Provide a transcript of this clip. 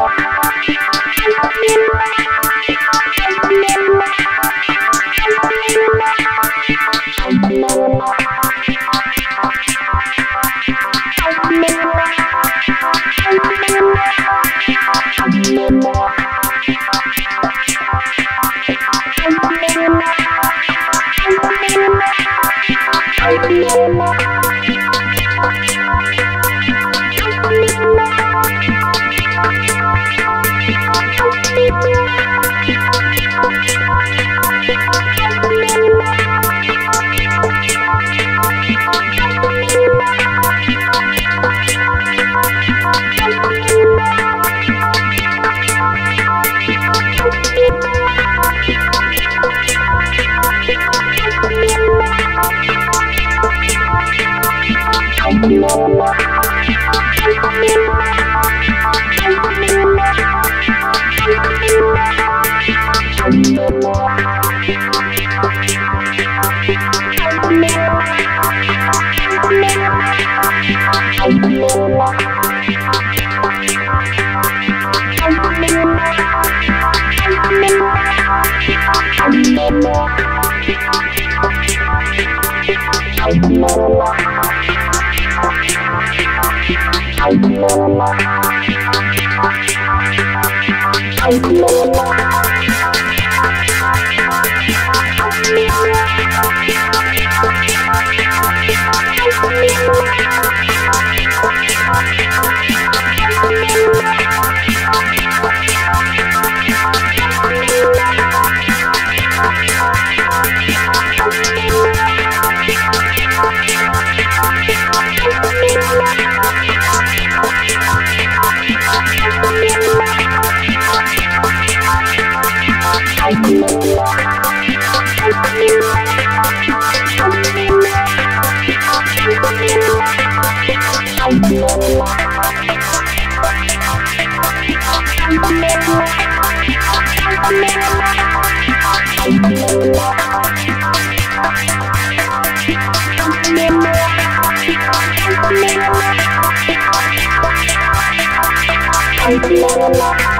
Bye. I'm I'm